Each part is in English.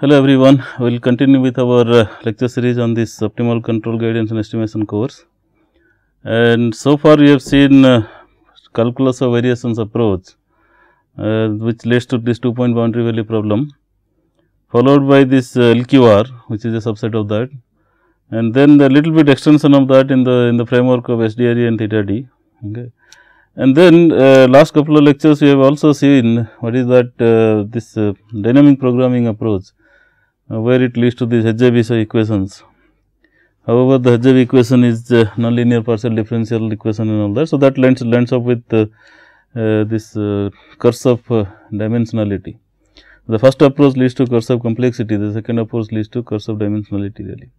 Hello everyone, we will continue with our uh, lecture series on this optimal control guidance and estimation course. And so far we have seen uh, calculus of variations approach uh, which leads to this two point boundary value problem followed by this uh, LQR which is a subset of that and then the little bit extension of that in the in the framework of SDRE and theta d. Okay. And then uh, last couple of lectures we have also seen what is that uh, this uh, dynamic programming approach where it leads to these Hedge-Abisai equations. However, the Hedge equation is uh, nonlinear partial differential equation and all that. So, that lands, lands up with uh, uh, this uh, curse of uh, dimensionality. The first approach leads to curse of complexity, the second approach leads to curse of dimensionality really.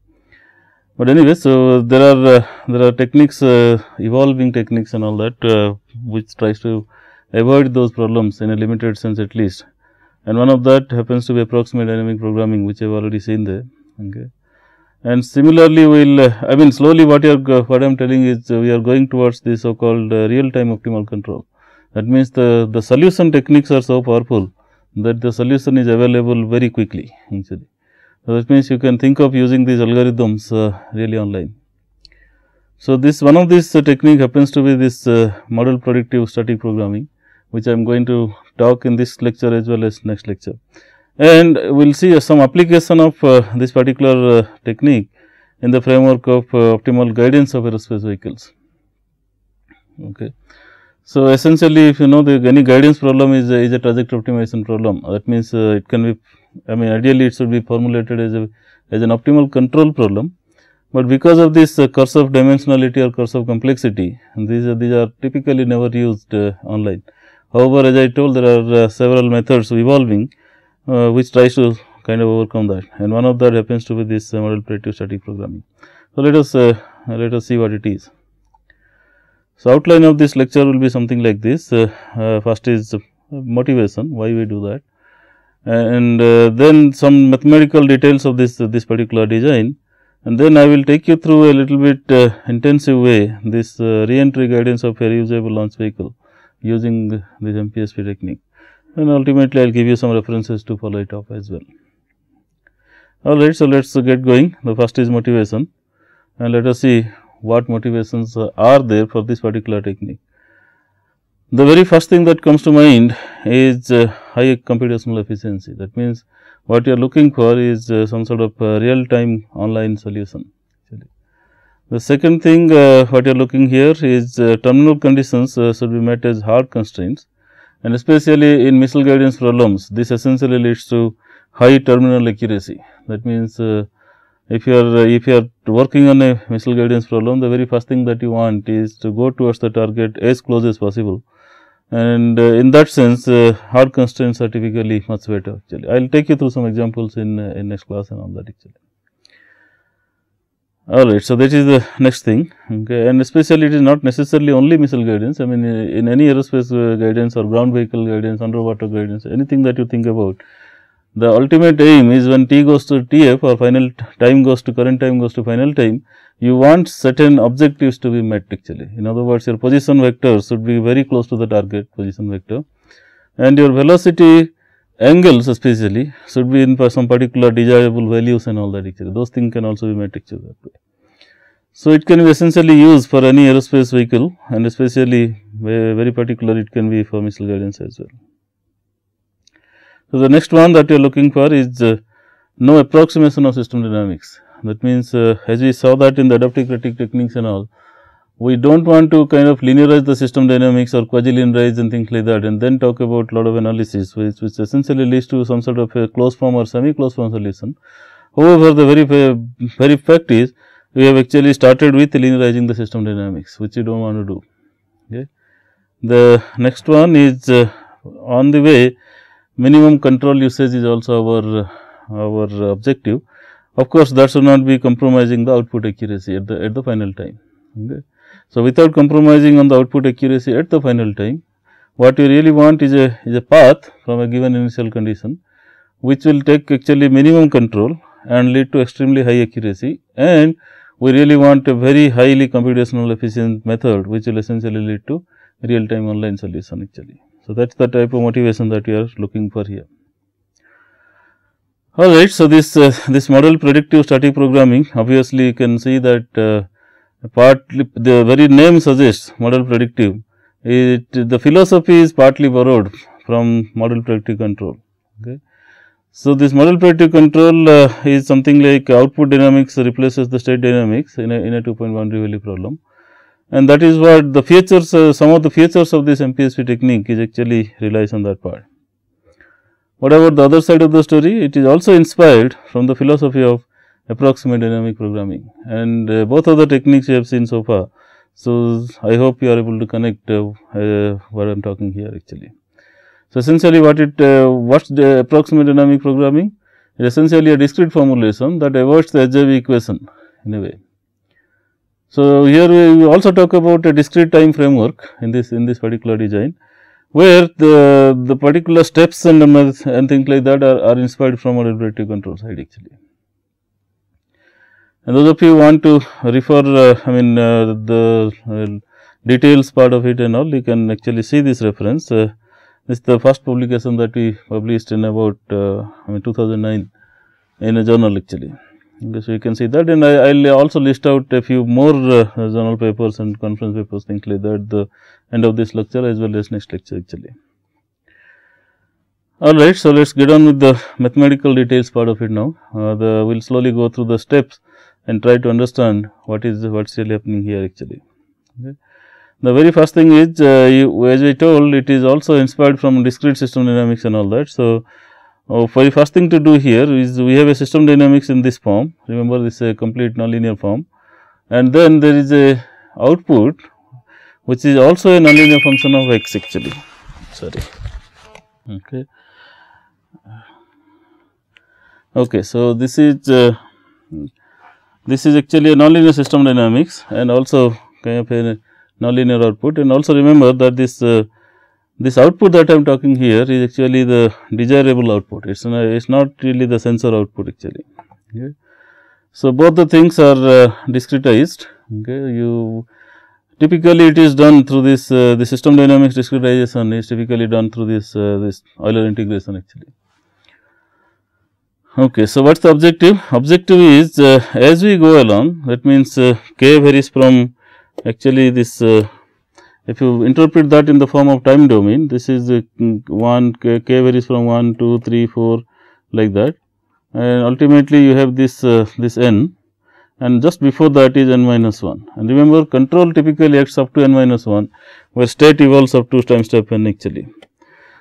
But anyway, so there are uh, there are techniques, evolving techniques and all that, which tries to avoid those problems in a limited sense at least. And one of that happens to be approximate dynamic programming, which I have already seen there. Okay. And similarly, we will, uh, I mean, slowly what you are, what I am telling is uh, we are going towards the so called uh, real time optimal control. That means the the solution techniques are so powerful that the solution is available very quickly actually. So, that means you can think of using these algorithms uh, really online. So, this one of these uh, technique happens to be this uh, model predictive static programming, which I am going to talk in this lecture as well as next lecture. And we will see some application of uh, this particular uh, technique in the framework of uh, optimal guidance of aerospace vehicles. Okay. So, essentially if you know the any guidance problem is a, is a trajectory optimization problem that means uh, it can be I mean ideally it should be formulated as a as an optimal control problem, but because of this uh, curse of dimensionality or curse of complexity these are these are typically never used uh, online. However, as I told there are uh, several methods evolving uh, which tries to kind of overcome that and one of that happens to be this uh, model predictive static programming. So, let us uh, let us see what it is. So, outline of this lecture will be something like this. Uh, uh, first is motivation, why we do that, and uh, then some mathematical details of this this particular design, and then I will take you through a little bit uh, intensive way this uh, re-entry guidance of a reusable launch vehicle using this MPSP technique, and ultimately I will give you some references to follow it up as well. Alright, so let us get going. The first is motivation, and let us see what motivations are there for this particular technique. The very first thing that comes to mind is uh, high computational efficiency. That means, what you are looking for is uh, some sort of uh, real time online solution. The second thing uh, what you are looking here is uh, terminal conditions uh, should be met as hard constraints and especially in missile guidance problems this essentially leads to high terminal accuracy. That means, if you are if you are working on a missile guidance problem the very first thing that you want is to go towards the target as close as possible and uh, in that sense uh, hard constraints are typically much better actually. I will take you through some examples in, uh, in next class and all that actually. Alright, so that is the next thing. Okay. And especially it is not necessarily only missile guidance. I mean in any aerospace uh, guidance or ground vehicle guidance underwater guidance anything that you think about the ultimate aim is when t goes to tf or final time goes to current time goes to final time, you want certain objectives to be met actually. In other words, your position vector should be very close to the target position vector. And your velocity angles especially should be in some particular desirable values and all that actually. Those things can also be actually that way. So, it can be essentially used for any aerospace vehicle and especially very particular it can be for missile guidance as well. So, the next one that you are looking for is uh, no approximation of system dynamics. That means, uh, as we saw that in the adaptive critic techniques and all, we do not want to kind of linearize the system dynamics or quasi-linearize and things like that and then talk about lot of analysis which, which essentially leads to some sort of a closed form or semi-closed form solution. However, the very, very fact is we have actually started with linearizing the system dynamics which you do not want to do. Okay. The next one is uh, on the way minimum control usage is also our our objective. Of course, that should not be compromising the output accuracy at the at the final time. Okay. So, without compromising on the output accuracy at the final time, what you really want is a is a path from a given initial condition, which will take actually minimum control and lead to extremely high accuracy and we really want a very highly computational efficient method, which will essentially lead to real time online solution actually. So, that is the type of motivation that we are looking for here. All right. So, this uh, this model predictive static programming obviously you can see that uh, partly the very name suggests model predictive it the philosophy is partly borrowed from model predictive control. Okay. So, this model predictive control uh, is something like output dynamics replaces the state dynamics in a, in a 2 point boundary value problem and that is what the features uh, some of the features of this MPSP technique is actually relies on that part. What about the other side of the story? It is also inspired from the philosophy of approximate dynamic programming and uh, both of the techniques you have seen so far. So, I hope you are able to connect uh, uh, what I am talking here actually. So, essentially what it uh, what's the approximate dynamic programming? Essentially a discrete formulation that avoids the HJB equation in a way. So, here we also talk about a discrete time framework in this in this particular design where the, the particular steps and, numbers and things like that are, are inspired from model predictive control side actually. And those of you want to refer, uh, I mean, uh, the uh, details part of it and all, you can actually see this reference. Uh, this is the first publication that we published in about, uh, I mean, 2009 in a journal actually. Okay, so you can see that and I will also list out a few more uh, journal papers and conference papers things like that the end of this lecture as well as next lecture actually. Alright, so let us get on with the mathematical details part of it now. Uh, the we will slowly go through the steps and try to understand what is what is really happening here actually. Okay. The very first thing is uh, you, as I told it is also inspired from discrete system dynamics and all that. So, Oh, for the first thing to do here is we have a system dynamics in this form remember this is a complete nonlinear form and then there is a output which is also a nonlinear function of x actually sorry okay okay so this is uh, this is actually a nonlinear system dynamics and also kind of a nonlinear output and also remember that this uh, this output that I am talking here is actually the desirable output, it is not, really the sensor output actually. Okay. So, both the things are uh, discretized, okay. you typically it is done through this uh, the system dynamics discretization is typically done through this uh, this Euler integration actually. Okay, so, what is the objective? Objective is uh, as we go along that means uh, k varies from actually this uh, if you interpret that in the form of time domain, this is mm, 1 k, k, varies from 1, 2, 3, 4 like that and ultimately you have this uh, this n and just before that is n minus 1 and remember control typically acts up to n minus 1 where state evolves up to time step n actually.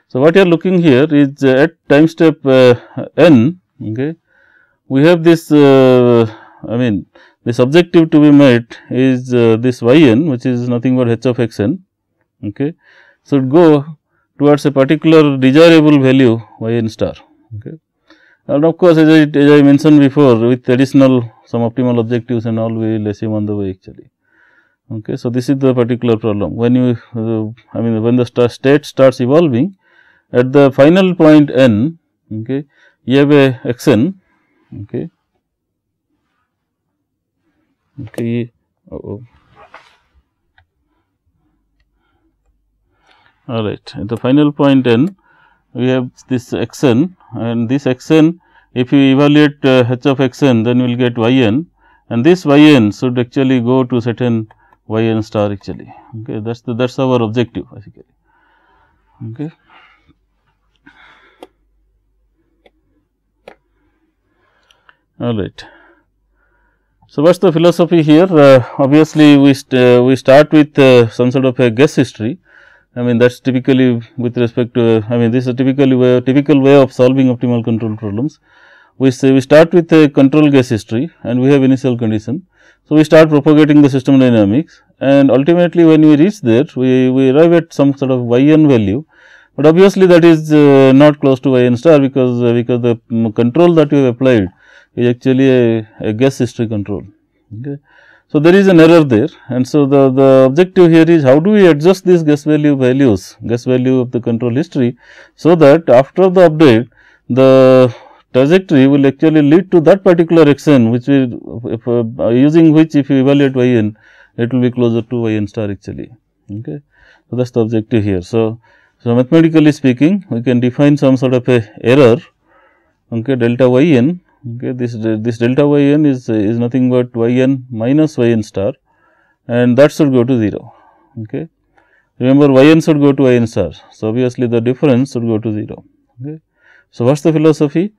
So, what you are looking here is uh, at time step uh, n okay, we have this uh, I mean this objective to be met is uh, this y n which is nothing but h of x n okay, should go towards a particular desirable value y n star. Okay. And of course, as I, as I mentioned before with additional some optimal objectives and all we will assume on the way actually. Okay. So, this is the particular problem when you uh, I mean when the star state starts evolving at the final point n okay, you have a okay, okay oh, oh. all right. At the final point n we have this x n and this x n if you evaluate uh, h of x n then you will get y n. And this y n should actually go to certain y n star actually. Okay that's the that's our objective basically. Okay all right so, what is the philosophy here? Uh, obviously, we, st uh, we start with uh, some sort of a guess history. I mean that is typically with respect to, I mean this is a typically way, typical way of solving optimal control problems. We say we start with a control guess history and we have initial condition. So, we start propagating the system dynamics and ultimately when we reach there, we, we arrive at some sort of y n value, but obviously that is uh, not close to y n star because, uh, because the um, control that we have applied is actually a, a guess history control. Okay. So, there is an error there and so the, the objective here is how do we adjust these guess value values, guess value of the control history. So, that after the update the trajectory will actually lead to that particular x n which we if, uh, using which if you evaluate y n it will be closer to y n star actually. Okay. So, that is the objective here. So, so mathematically speaking we can define some sort of a error okay, delta y n okay, this this delta y n is is nothing but y n minus y n star and that should go to 0. Okay. Remember y n should go to y n star. So, obviously, the difference should go to 0. Okay. So, what is the philosophy?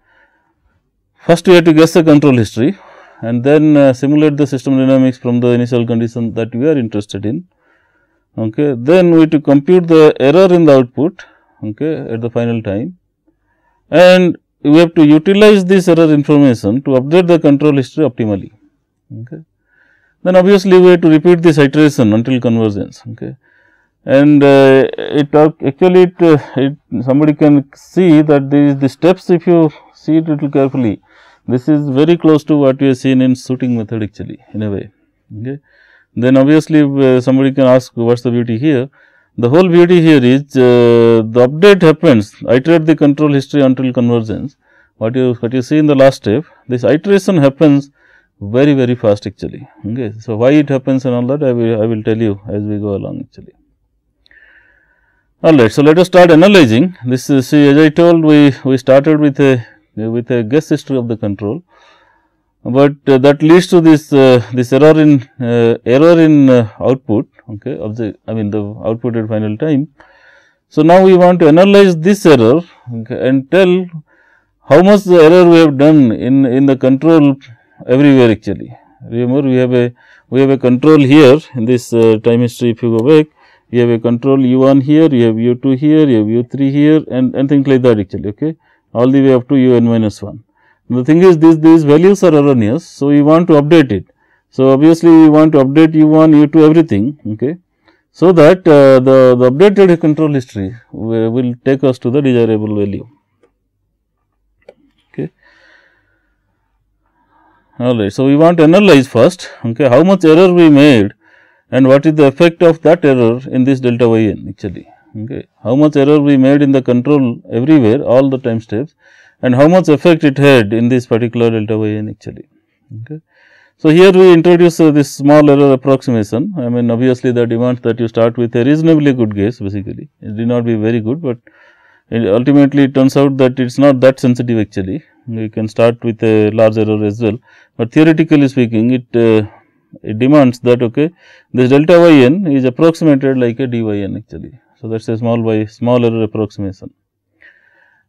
First we have to guess the control history and then uh, simulate the system dynamics from the initial condition that we are interested in. Okay. Then we have to compute the error in the output okay, at the final time and we have to utilize this error information to update the control history optimally. Okay. Then obviously, we have to repeat this iteration until convergence. Okay. And uh, it actually it, uh, it, somebody can see that these the steps if you see it little carefully this is very close to what we have seen in shooting method actually in a way. Okay. Then obviously, uh, somebody can ask what is the beauty here. The whole beauty here is uh, the update happens iterate the control history until convergence. What you what you see in the last step this iteration happens very very fast actually. Okay. So, why it happens and all that I will I will tell you as we go along actually. Alright, so let us start analyzing this is see as I told we we started with a with a guess history of the control, but uh, that leads to this uh, this error in uh, error in uh, output okay of the I mean the output at final time. So, now we want to analyze this error okay, and tell how much the error we have done in in the control everywhere actually. Remember we have a we have a control here in this uh, time history if you go back you have a control u 1 here, you have u 2 here, you have u 3 here and, and things like that actually okay all the way up to u n minus 1. The thing is these, these values are erroneous. So, we want to update it. So, obviously, we want to update u 1, u 2 everything. Okay. So, that uh, the, the updated control history will take us to the desirable value. Okay. Alright. So, we want to analyze first okay, how much error we made and what is the effect of that error in this delta y n actually okay. how much error we made in the control everywhere all the time steps and how much effect it had in this particular delta y n actually. Okay. So, here we introduce uh, this small error approximation I mean obviously the demands that you start with a reasonably good guess basically it did not be very good, but ultimately it turns out that it is not that sensitive actually you can start with a large error as well, but theoretically speaking it uh, it demands that okay this delta y n is approximated like a d y n actually. So, that is a small y small error approximation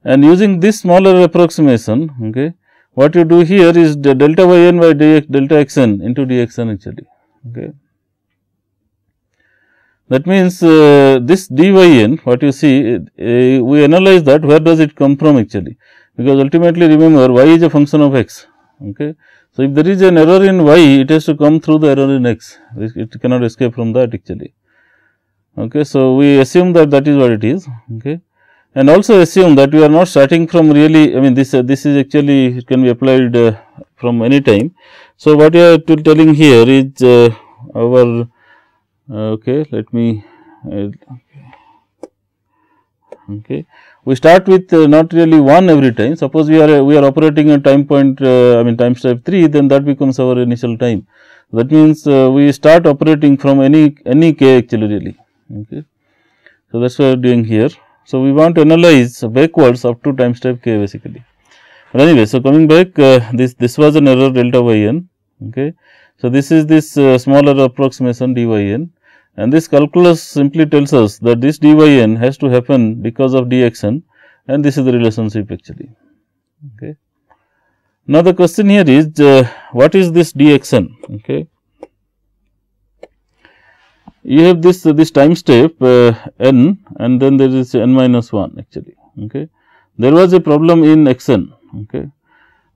and using this smaller approximation okay what you do here is delta y n by dx delta x n into dx n actually okay. That means, uh, this dy n what you see uh, we analyze that where does it come from actually because ultimately remember y is a function of x okay. So, if there is an error in y it has to come through the error in x it cannot escape from that actually Okay. So, we assume that that is what it is okay. And also assume that we are not starting from really I mean this uh, this is actually it can be applied uh, from any time. So, what we are telling here is uh, our uh, okay let me uh, okay we start with uh, not really 1 every time suppose we are we are operating a time point I mean time step 3 then that becomes our initial time that means we start operating from any any k actually really Okay. So, that is what we are doing here. So, we want to analyze backwards up to time step k basically. But anyway, so coming back uh, this this was an error delta y n. Okay. So, this is this uh, small error approximation d y n and this calculus simply tells us that this d y n has to happen because of d x n and this is the relationship actually. Okay. Now, the question here is uh, what is this d x n? Okay you have this uh, this time step uh, n and then there is n minus 1 actually. Okay. There was a problem in x n. Okay.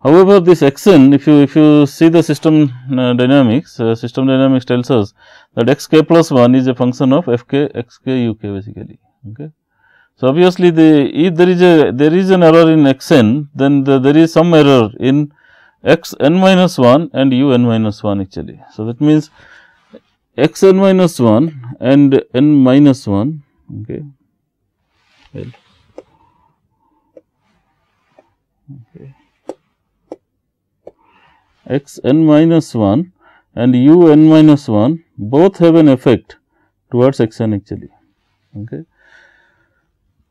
However, this x n if you if you see the system uh, dynamics uh, system dynamics tells us that x k plus 1 is a function of f k x k u k basically. Okay. So, obviously, the if there is a there is an error in x n then the, there is some error in x n minus 1 and u n minus 1 actually. So, that means x n minus 1 and n minus 1 okay. Well x n minus 1 and u n minus 1 both have an effect towards x n actually okay.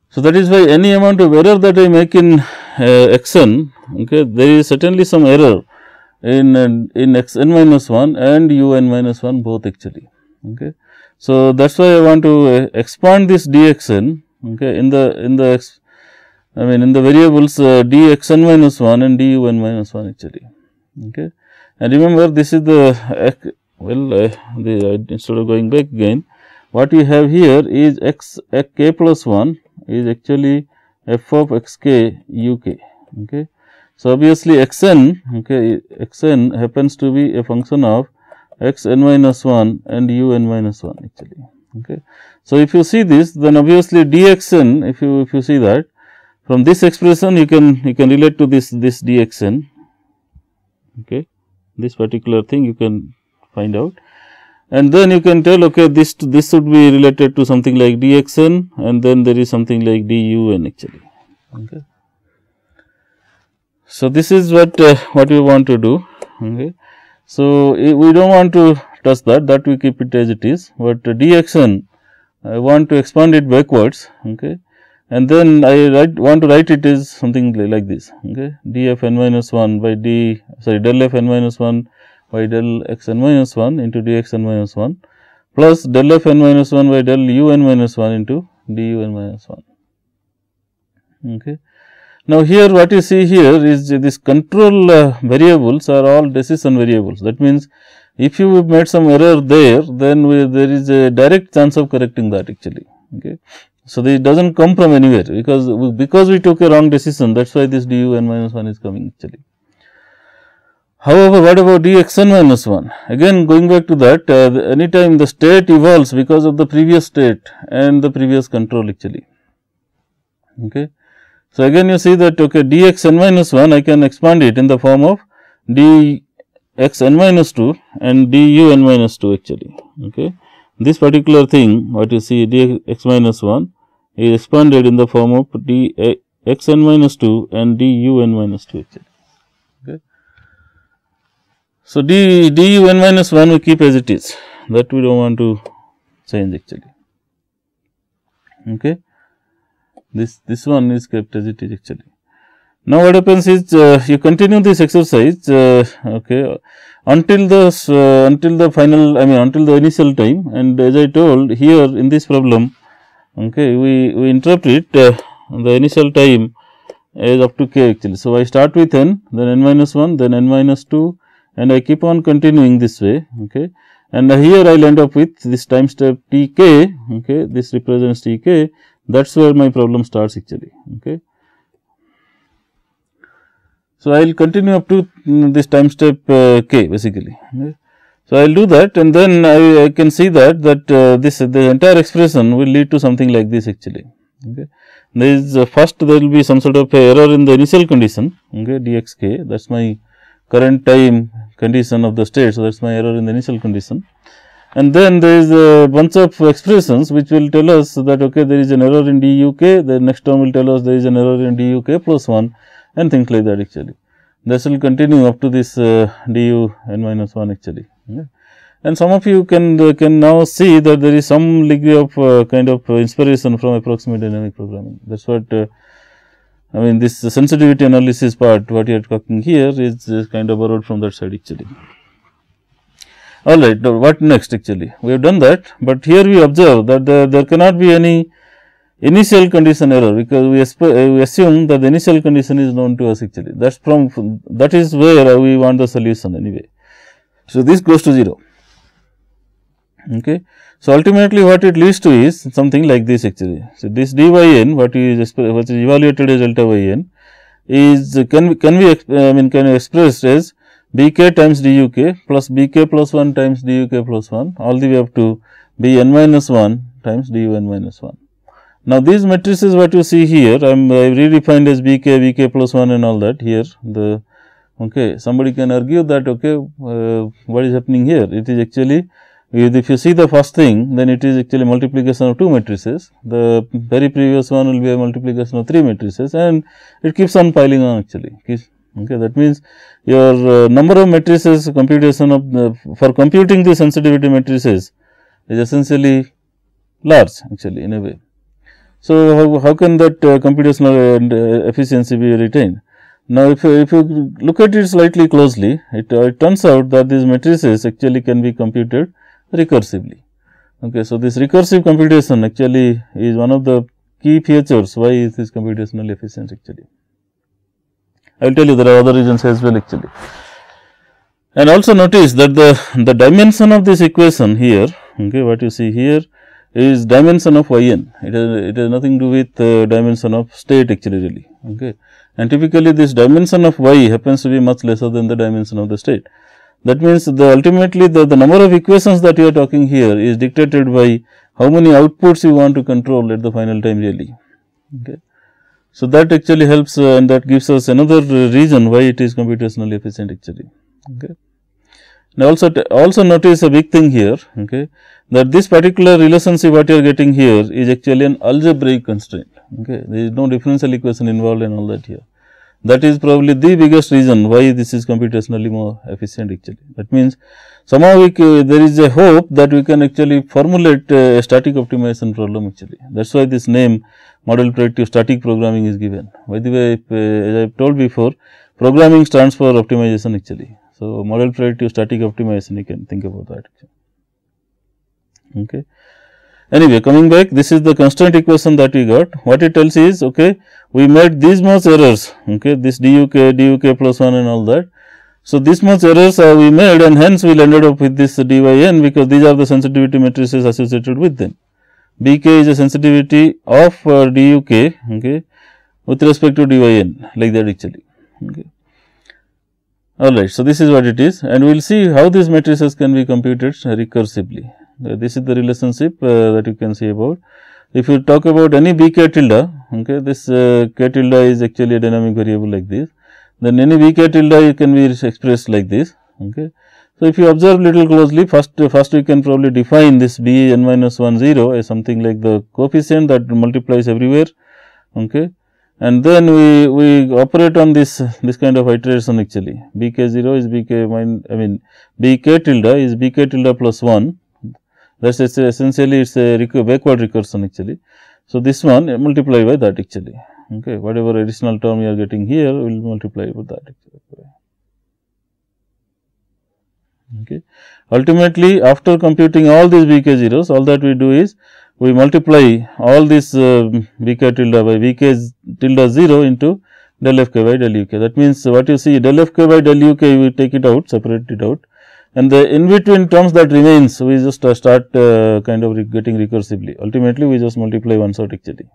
So that is why any amount of error that i make in uh, x n, okay, there is certainly some error in uh, in x n minus 1 and u n minus 1 both actually. Okay. So, that is why I want to uh, expand this d x n okay, in the in the x, I mean in the variables uh, d x n minus 1 and d u n minus 1 actually. Okay. And remember this is the well uh, the, instead of going back again what we have here is x, x k plus 1 is actually f of x k u k. Okay. So, obviously, x n okay, x n happens to be a function of x n minus 1 and u n minus 1 actually. Okay. So, if you see this then obviously, d x n if you if you see that from this expression you can you can relate to this this d x n okay. this particular thing you can find out and then you can tell okay this this should be related to something like dxn and then there is something like dun actually okay so this is what uh, what we want to do okay so we don't want to touch that that we keep it as it is but uh, i want to expand it backwards okay and then i write want to write it as something like this okay df n minus 1 by d sorry del f n minus 1 by del x n minus 1 into d x n minus minus 1 plus del f n minus 1 by del u n minus 1 into du n minus 1. Okay. Now, here what you see here is this control uh, variables are all decision variables. That means, if you made some error there, then we, there is a direct chance of correcting that actually. Okay. So, this does not come from anywhere because we, because we took a wrong decision that is why this du n minus 1 is coming actually. However, what about dx n minus 1? Again going back to that uh, anytime the state evolves because of the previous state and the previous control actually. Okay. So, again you see that okay, dx n minus 1 I can expand it in the form of dx n minus 2 and du n minus 2 actually. Okay. This particular thing what you see dx minus 1 is expanded in the form of dx n minus 2 and du n minus 2 actually. So, d d u n minus 1 we keep as it is that we do not want to change actually. Okay. This this one is kept as it is actually. Now, what happens is uh, you continue this exercise uh, okay, until the uh, until the final I mean until the initial time and as I told here in this problem okay, we, we interpret uh, the initial time as up to k actually. So, I start with n then n minus 1 then n minus 2 and I keep on continuing this way okay and here I will end up with this time step t k okay this represents t k that is where my problem starts actually okay. So, I will continue up to mm, this time step uh, k basically okay. So, I will do that and then I, I can see that that uh, this the entire expression will lead to something like this actually okay. There is uh, first there will be some sort of error in the initial condition okay dx k that is my current time condition of the state. So, that is my error in the initial condition. And then there is a bunch of expressions which will tell us that okay, there is an error in duk, the next term will tell us there is an error in duk plus 1 and things like that actually. This will continue up to this uh, du n minus 1 actually. And some of you can uh, can now see that there is some degree of uh, kind of inspiration from approximate dynamic programming. That is what uh, I mean this sensitivity analysis part what you are talking here is kind of borrowed from that side actually. Alright, what next actually? We have done that, but here we observe that the, there cannot be any initial condition error because we, uh, we, assume that the initial condition is known to us actually that is from that is where we want the solution anyway. So, this goes to 0. Okay. So, ultimately what it leads to is something like this actually. So, this d by n what is what is evaluated as delta y n is can can be I mean can be expressed as b k times d u k plus b k plus 1 times d u k plus 1 all the way up to b n minus 1 times d u n minus 1. Now, these matrices what you see here I am redefined as b k, b k plus 1 and all that here the okay somebody can argue that okay uh, what is happening here it is actually if you see the first thing, then it is actually multiplication of two matrices. The very previous one will be a multiplication of three matrices and it keeps on piling on actually. Okay, that means your uh, number of matrices computation of the, for computing the sensitivity matrices is essentially large actually in a way. So, how, how can that uh, computational uh, efficiency be retained? Now, if you, if you look at it slightly closely, it, uh, it turns out that these matrices actually can be computed recursively. Okay, so, this recursive computation actually is one of the key features why is this computationally efficient actually. I will tell you there are other reasons as well actually. And also notice that the, the dimension of this equation here, okay, what you see here is dimension of y n. It has, it has nothing to do with uh, dimension of state actually really. Okay. And typically this dimension of y happens to be much lesser than the dimension of the state. That means, the ultimately the, the number of equations that you are talking here is dictated by how many outputs you want to control at the final time really. Okay. So, that actually helps uh, and that gives us another reason why it is computationally efficient actually. Okay. Now, also also notice a big thing here okay, that this particular relationship what you are getting here is actually an algebraic constraint. Okay. There is no differential equation involved and all that here. That is probably the biggest reason why this is computationally more efficient actually. That means, somehow we there is a hope that we can actually formulate a static optimization problem actually. That is why this name model predictive static programming is given. By the way, if, uh, as I have told before, programming stands for optimization actually. So, model predictive static optimization you can think about that. Okay. Anyway, coming back, this is the constant equation that we got. What it tells is, okay, we made these much errors, okay, this duk, duk plus 1 and all that. So, this much errors uh, we made and hence we ended up with this dyn because these are the sensitivity matrices associated with them. bk is a sensitivity of uh, duk, okay, with respect to dyn like that actually. Okay. Alright, so this is what it is and we will see how these matrices can be computed recursively. Uh, this is the relationship uh, that you can see about. If you talk about any b k tilde, okay, this uh, k tilde is actually a dynamic variable like this, then any b k tilde can be expressed like this. Okay. So, if you observe little closely, first first we can probably define this b n minus 1 0 as something like the coefficient that multiplies everywhere. Okay. And then we, we operate on this this kind of iteration actually b k 0 is b k min I mean b k tilde is b k tilde plus 1 that is essentially it is a backward recursion actually. So, this one multiply by that actually okay whatever additional term you are getting here will multiply with that actually. Okay. Ultimately, after computing all these bk zeros, all that we do is we multiply all this uh, bk tilde by bk tilde 0 into del f k by del u k. That means, what you see del f k by del u k, we take it out, separate it out and the in between terms that remains we just uh, start uh, kind of getting recursively ultimately we just multiply once shot actually.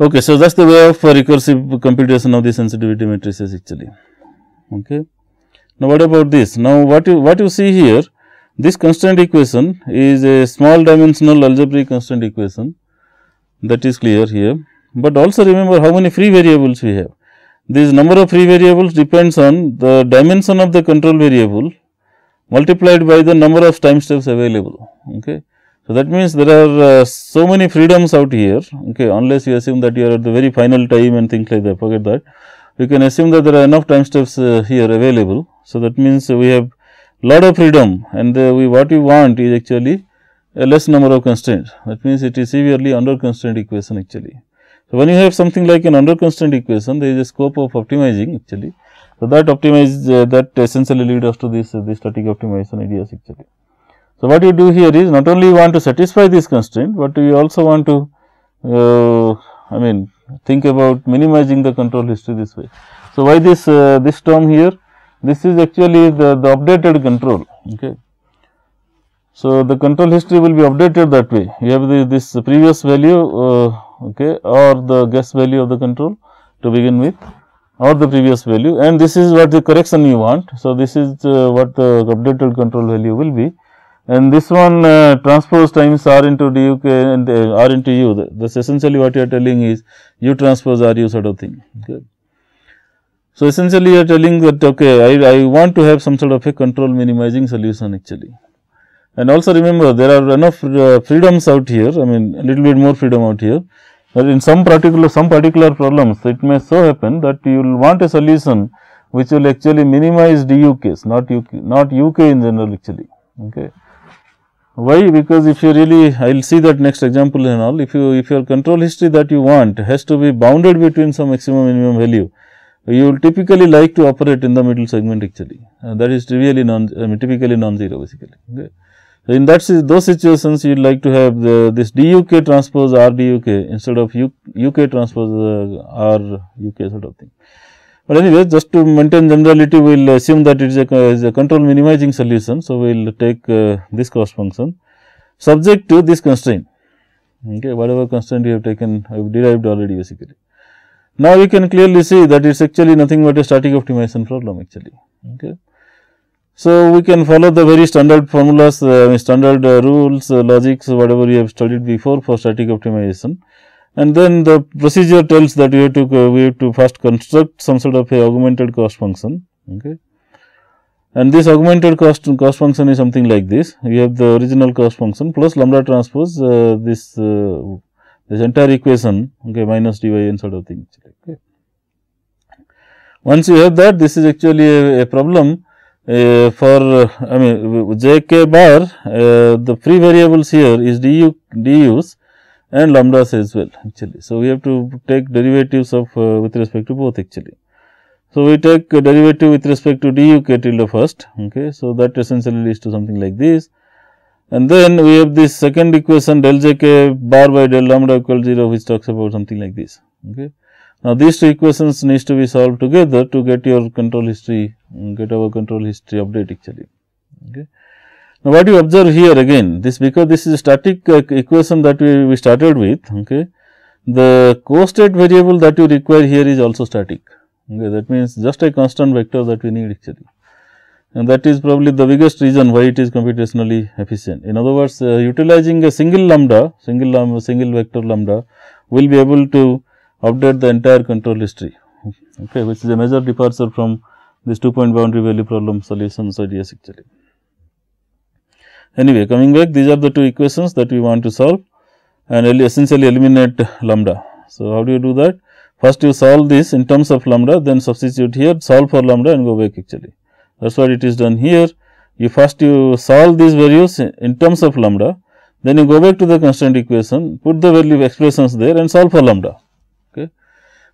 Okay, so that is the way of uh, recursive computation of the sensitivity matrices actually. Okay. Now, what about this? Now, what you what you see here this constraint equation is a small dimensional algebraic constant equation that is clear here, but also remember how many free variables we have. This number of free variables depends on the dimension of the control variable multiplied by the number of time steps available. Okay. So, that means there are uh, so many freedoms out here okay, unless you assume that you are at the very final time and things like that forget that. We can assume that there are enough time steps uh, here available. So, that means we have lot of freedom and uh, we what we want is actually a less number of constraints that means it is severely under constraint equation actually. So, when you have something like an under constraint equation, there is a scope of optimizing actually. So, that optimize uh, that essentially lead us to this uh, this static optimization ideas actually. So, what you do here is not only you want to satisfy this constraint, but you also want to uh, I mean think about minimizing the control history this way. So, why this uh, this term here? This is actually the, the updated control. Okay. So, the control history will be updated that way. You have the, this previous value uh, okay, or the guess value of the control to begin with or the previous value and this is what the correction you want. So, this is uh, what the updated control value will be and this one uh, transpose times r into duk and uh, r into u this essentially what you are telling is u transpose r u sort of thing. Okay. So, essentially you are telling that okay I, I want to have some sort of a control minimizing solution actually. And also remember there are enough uh, freedoms out here I mean a little bit more freedom out here but in some particular some particular problems it may so happen that you will want a solution which will actually minimize DUKs not UK not UK in general actually okay. Why? Because if you really, I will see that next example and all, if you, if your control history that you want has to be bounded between some maximum minimum value, you will typically like to operate in the middle segment actually, uh, that is trivially non, I mean typically non-zero basically. Okay. So, in that those situations you would like to have the, this DUK transpose R DUK instead of U, UK transpose uh, R UK sort of thing. But anyway, just to maintain generality, we will assume that it is a, is a control minimizing solution. So, we will take uh, this cost function subject to this constraint, okay, whatever constraint you have taken, I have derived already basically. Now, we can clearly see that it is actually nothing but a static optimization problem actually. Okay. So, we can follow the very standard formulas, uh, standard uh, rules, uh, logics, whatever we have studied before for static optimization. And then the procedure tells that we have to uh, we have to first construct some sort of a augmented cost function. Okay. And this augmented cost cost function is something like this. We have the original cost function plus lambda transpose uh, this uh, this entire equation okay minus dy and sort of thing. Okay. Once you have that, this is actually a, a problem uh, for I mean j k bar uh, the free variables here is du dus and lambdas as well actually. So, we have to take derivatives of uh, with respect to both actually. So, we take derivative with respect to du k tilde first okay. So, that essentially leads to something like this and then we have this second equation del j k bar by del lambda equal 0 which talks about something like this okay. Now, these two equations needs to be solved together to get your control history, get our control history update actually. Okay. Now, what you observe here again, this because this is a static uh, equation that we, we started with, okay. the co-state variable that you require here is also static. Okay. That means, just a constant vector that we need actually and that is probably the biggest reason why it is computationally efficient. In other words, uh, utilizing a single lambda, single lambda, single vector lambda will be able to update the entire control history, okay, which is a major departure from this two point boundary value problem solutions ideas actually. Anyway, coming back these are the two equations that we want to solve and essentially eliminate lambda. So, how do you do that? First you solve this in terms of lambda then substitute here solve for lambda and go back actually. That is what it is done here. You first you solve these values in terms of lambda then you go back to the constant equation put the value expressions there and solve for lambda.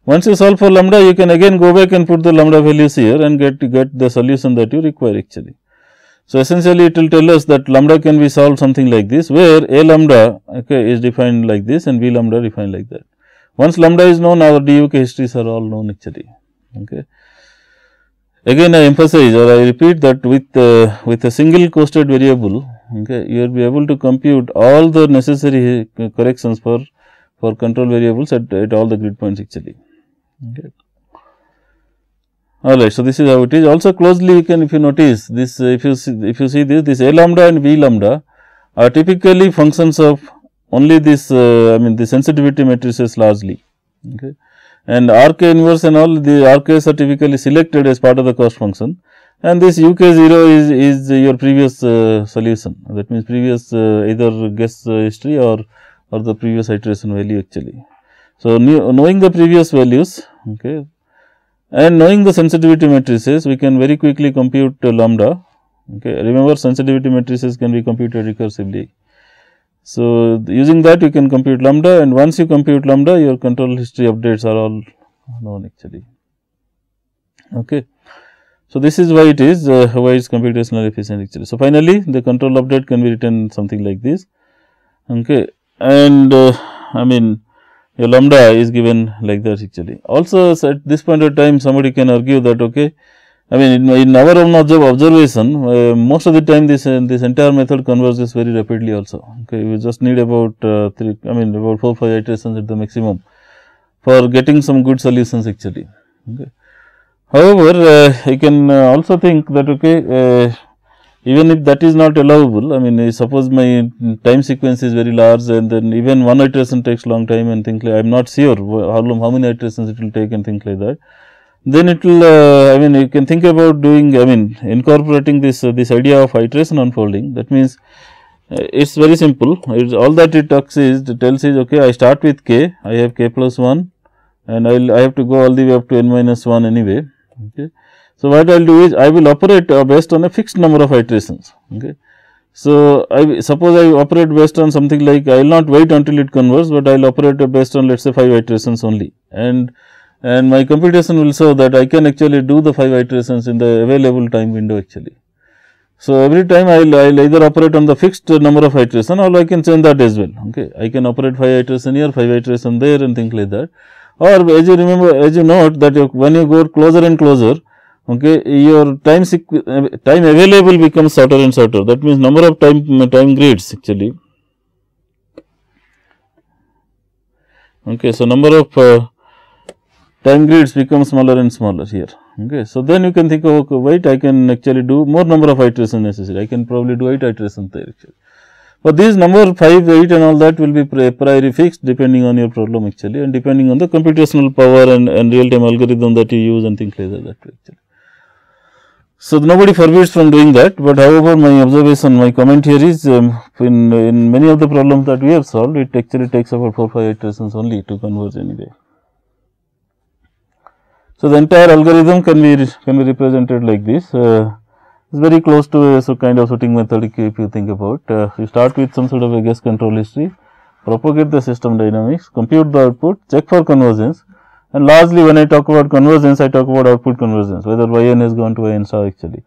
Once you solve for lambda, you can again go back and put the lambda values here and get get the solution that you require actually. So, essentially it will tell us that lambda can be solved something like this, where a lambda okay, is defined like this and b lambda defined like that. Once lambda is known, our DUK histories are all known actually. Okay. Again I emphasize or I repeat that with uh, with a single co-state variable, okay, you will be able to compute all the necessary corrections for for control variables at, at all the grid points actually. Okay. All right. So, this is how it is. Also closely you can if you notice this uh, if you see if you see this this a lambda and b lambda are typically functions of only this uh, I mean the sensitivity matrices largely. Okay. And RK inverse and all the RKs are typically selected as part of the cost function and this UK 0 is, is your previous uh, solution that means previous uh, either guess uh, history or, or the previous iteration value actually. So, knowing the previous values okay, and knowing the sensitivity matrices, we can very quickly compute lambda. Okay. Remember sensitivity matrices can be computed recursively. So, using that you can compute lambda and once you compute lambda your control history updates are all known actually. Okay. So, this is why it is uh, why it is computationally efficient actually. So, finally, the control update can be written something like this okay. and uh, I mean your lambda is given like that actually. Also at this point of time somebody can argue that okay, I mean in, in our own observation uh, most of the time this uh, this entire method converges very rapidly also okay you just need about uh, three I mean about 4 5 iterations at the maximum for getting some good solutions actually okay. However, uh, you can uh, also think that okay uh, even if that is not allowable, I mean suppose my time sequence is very large and then even one iteration takes long time and think like I am not sure how long, how many iterations it will take and think like that. Then it will, uh, I mean you can think about doing, I mean incorporating this, uh, this idea of iteration unfolding that means uh, it is very simple, it's all that it talks is, it tells is okay I start with k, I have k plus 1 and I will, I have to go all the way up to n minus 1 anyway. Okay. So, what I will do is I will operate uh, based on a fixed number of iterations. Okay. So, I suppose I operate based on something like I will not wait until it converts, but I will operate based on let us say 5 iterations only and and my computation will show that I can actually do the 5 iterations in the available time window actually. So, every time I will either operate on the fixed number of iteration or I can change that as well. Okay. I can operate 5 iteration here, 5 iteration there and things like that. Or as you remember, as you note that you, when you go closer and closer, okay, your time time available becomes shorter and shorter. That means, number of time time grids actually. Okay. So, number of uh, time grids become smaller and smaller here. Okay. So, then you can think of okay, wait I can actually do more number of iterations necessary, I can probably do 8 iterations there actually. But these number 5, 8 and all that will be priori fixed depending on your problem actually and depending on the computational power and, and real time algorithm that you use and things like that actually. So, nobody forbids from doing that, but however, my observation, my comment here is um, in, in many of the problems that we have solved, it actually takes about 4 5 iterations only to converge anyway. So, the entire algorithm can be can be represented like this. Uh, it's very close to a so kind of shooting method if you think about. Uh, you start with some sort of a guess control history, propagate the system dynamics, compute the output, check for convergence and largely when I talk about convergence, I talk about output convergence whether yn has gone to yn star actually.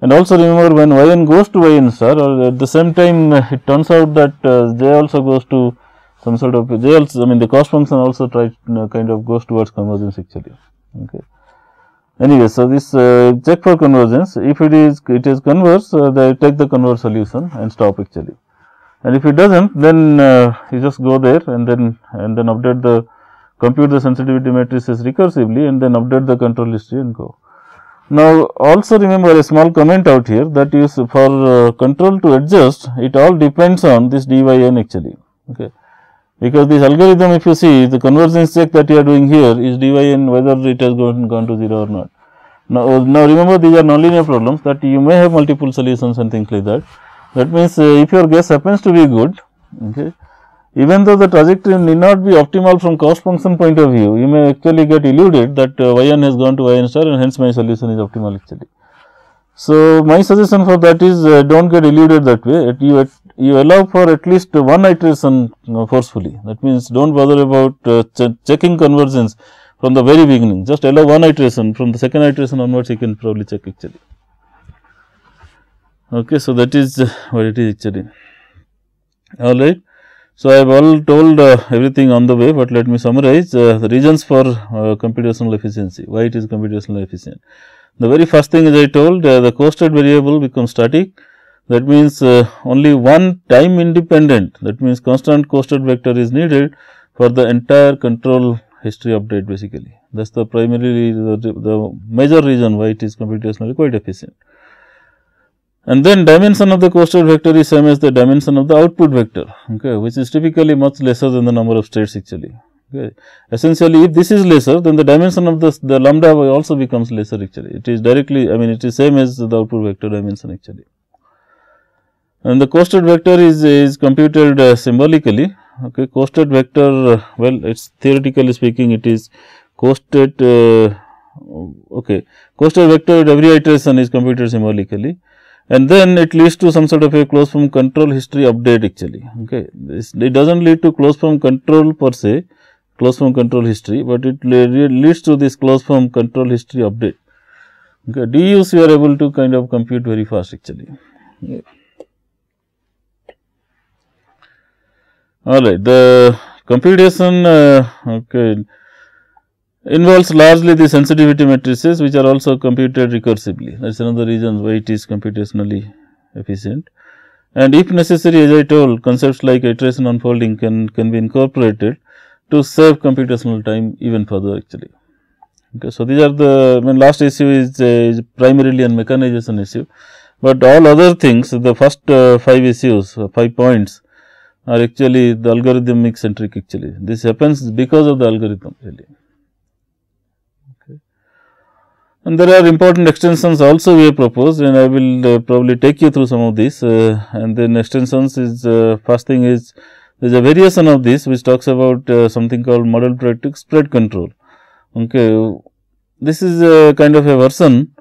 And also remember when yn goes to yn star or at the same time it turns out that uh, j also goes to some sort of j also I mean the cost function also tries you know, kind of goes towards convergence actually. Okay. Anyway, so this uh, check for convergence, if it is it is converse, uh, they take the converse solution and stop actually. And if it does not, then uh, you just go there and then and then update the compute the sensitivity matrices recursively and then update the control history and go. Now, also remember a small comment out here that is for uh, control to adjust, it all depends on this dyn actually. Okay because this algorithm if you see the convergence check that you are doing here is dyn whether it has gone, gone to 0 or not. Now, now remember these are nonlinear problems that you may have multiple solutions and things like that. That means, uh, if your guess happens to be good, okay, even though the trajectory need not be optimal from cost function point of view, you may actually get eluded that uh, yn has gone to yn star and hence my solution is optimal actually. So, my suggestion for that is uh, do not get eluded that way, at you at you allow for at least one iteration forcefully. That means, do not bother about uh, ch checking convergence from the very beginning, just allow one iteration from the second iteration onwards you can probably check actually. Okay, so, that is uh, what it is actually. All right. So, I have all told uh, everything on the way, but let me summarize uh, the reasons for uh, computational efficiency, why it is computationally efficient. The very first thing is I told uh, the costate variable becomes static that means, uh, only one time independent that means constant costate vector is needed for the entire control history update basically. That is the primarily the, the major reason why it is computationally quite efficient. And then dimension of the costate vector is same as the dimension of the output vector, okay, which is typically much lesser than the number of states actually. Okay. Essentially, if this is lesser, then the dimension of the, the lambda also becomes lesser actually. It is directly, I mean, it is same as the output vector dimension actually and the costate vector is, is computed uh, symbolically. Okay, costate vector, uh, well, it's theoretically speaking, it is costate, uh, okay, costate vector at every iteration is computed symbolically and then it leads to some sort of a closed form control history update actually. Okay, this, it does not lead to closed form control per se, closed form control history, but it leads to this closed form control history update. Okay, DUs you are able to kind of compute very fast actually. All right, the computation uh, okay, involves largely the sensitivity matrices which are also computed recursively. That is another reason why it is computationally efficient. And if necessary, as I told, concepts like iteration unfolding can, can be incorporated to save computational time even further actually. Okay, so, these are the I mean last issue is, uh, is primarily an mechanization issue, but all other things the first uh, 5 issues, uh, 5 points are actually the algorithmic centric actually. This happens because of the algorithm really. Okay. And there are important extensions also we have proposed and I will uh, probably take you through some of these uh, and then extensions is uh, first thing is there is a variation of this which talks about uh, something called model predictive spread control. Okay. This is a kind of a version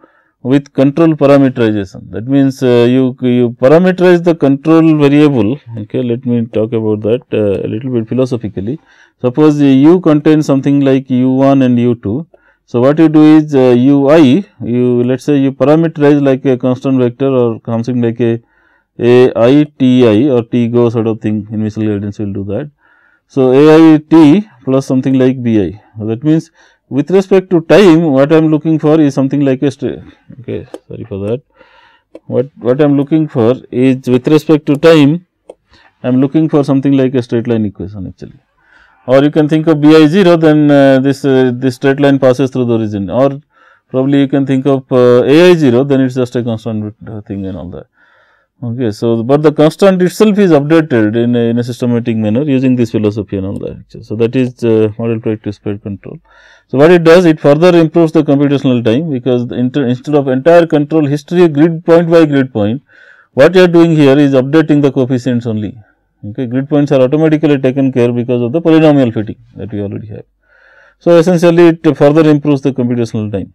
with control parameterization. That means, uh, you, you parameterize the control variable, okay, let me talk about that uh, a little bit philosophically. Suppose u contains something like u1 and u2. So, what you do is uh, ui, you let us say you parameterize like a constant vector or something like a i t i or t go sort of thing initial guidance will do that. So, a i t plus something like b i. That means, with respect to time, what I am looking for is something like a straight, okay, sorry for that. What, what I am looking for is with respect to time, I am looking for something like a straight line equation actually. Or you can think of bi 0, then uh, this, uh, this straight line passes through the origin or probably you can think of uh, ai 0, then it is just a constant thing and all that. Okay, so, but the constant itself is updated in a, in a systematic manner using this philosophy and all that. So, that is uh, model predictive spread control. So, what it does it further improves the computational time because instead of entire control history grid point by grid point, what you are doing here is updating the coefficients only. Okay, grid points are automatically taken care because of the polynomial fitting that we already have. So, essentially it further improves the computational time